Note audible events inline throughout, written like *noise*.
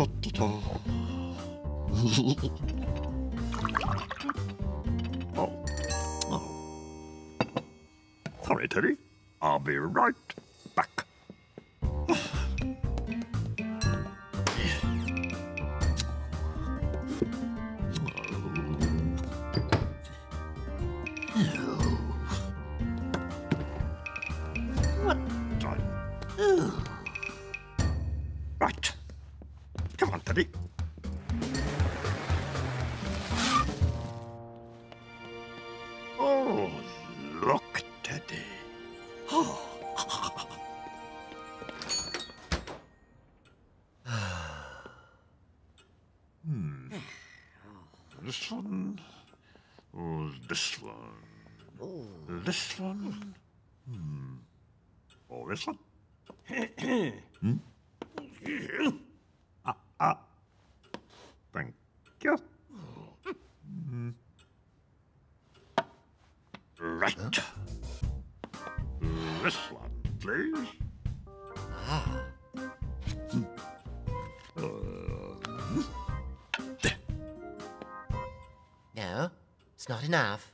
oh. *laughs* oh. Sorry, Teddy. I'll be right This one. Hmm. Oh, this one. hmm? Ah, ah. Thank you. Mm. Right. This one, please. Ah. Uh, No, it's not enough.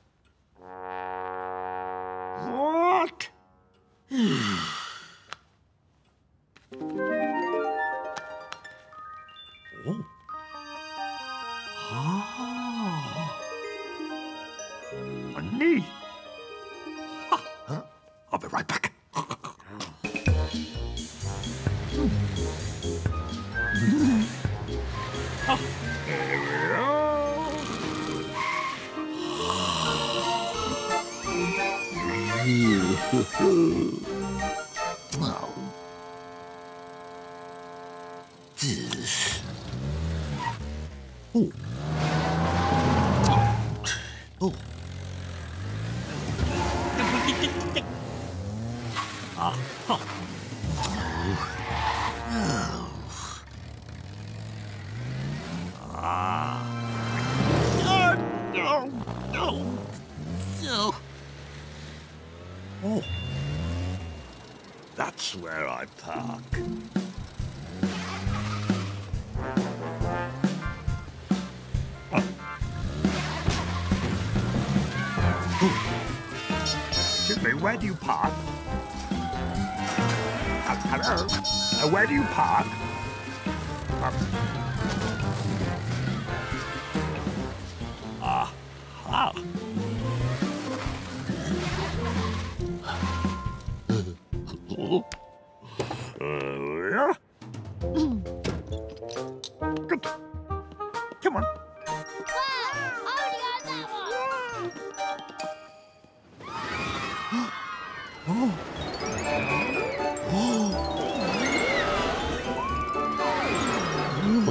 Huh? I'll be right back. We are. *laughs* *laughs* where I park. Excuse me, where do you park? Uh, hello? Uh, where do you park? Um, ah, ah. Uh, *laughs*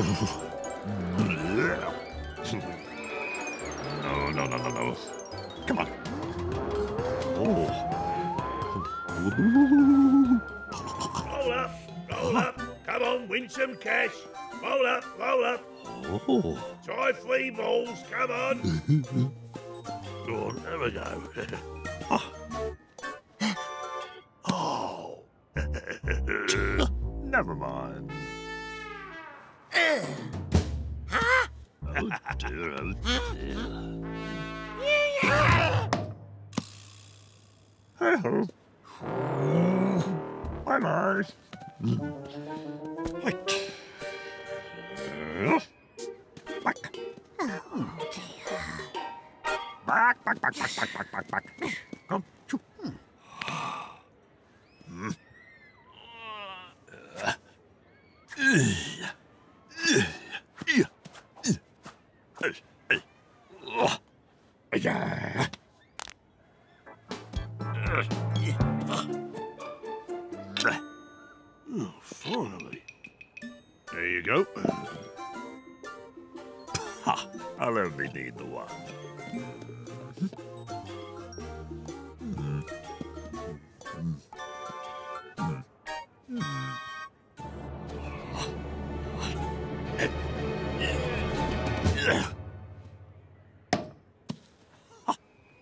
No, no, no, no, no. Come on. Oh. Roll up, roll up. Come on, win some cash. Roll up, roll up. Oh. Try three balls. Come on. *laughs* Oh, there we go. oh. Never mind. Oh dear, oh dear. Hey-ho. Bye-bye. Right. Uh, Back. Back, back, back, back, back, back, back, back. Ha! I'll only need the one.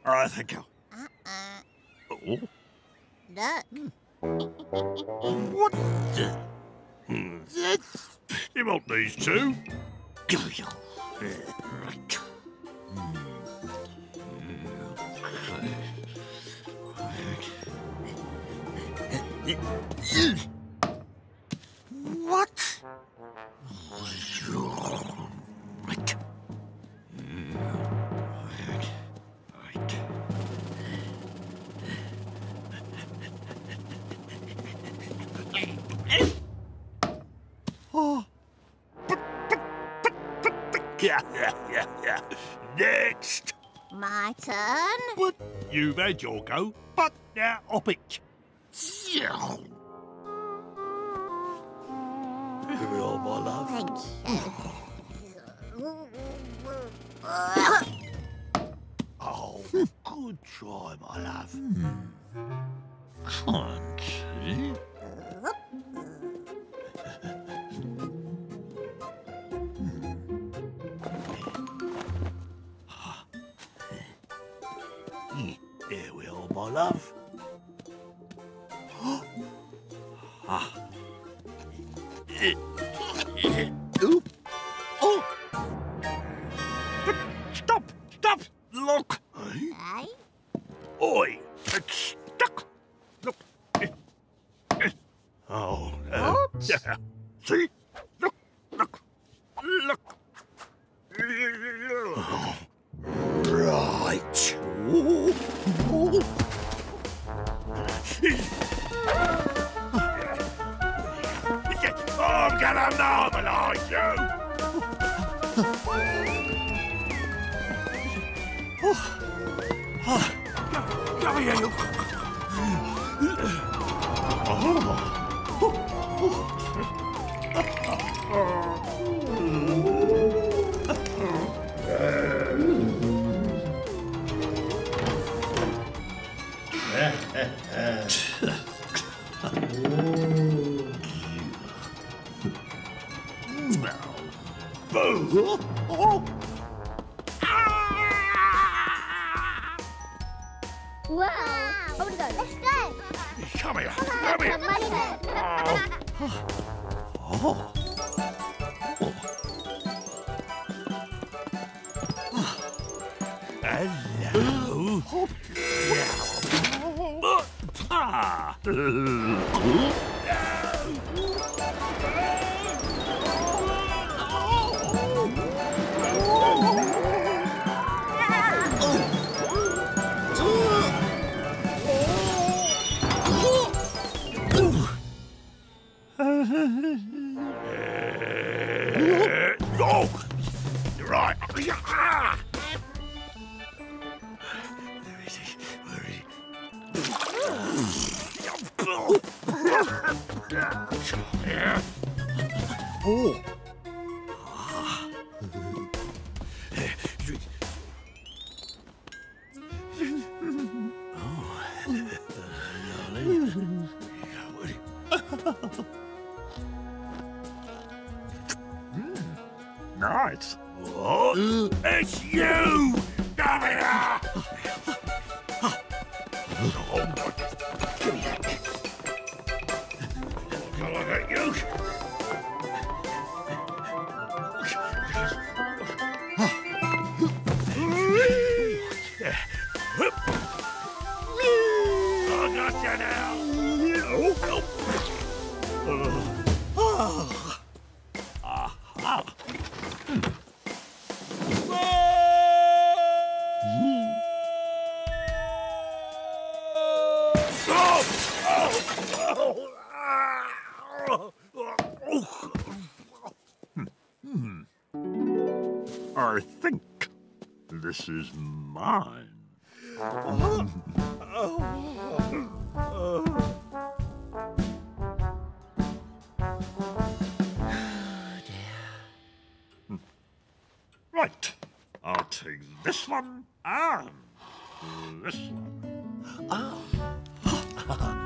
All right, thank you. Oh, Duck. what? the- Hmm. That's You want these two? Right. Mm. Mm. Yeah, yeah, yeah, yeah. Next. My turn. But you've had your go, but now up it. Yeah. Here we are, my love. Thank you. Oh, good try, my love. Hmm. Can't see. Love. *gasps* Ah. Come here, Hello. Ah. Oh. Nice. What? It's you! Oh. Give me that. Can I you? Hmm. I think this is mine. *sighs* Right, I'll take this one and this one. Oh. 哈哈。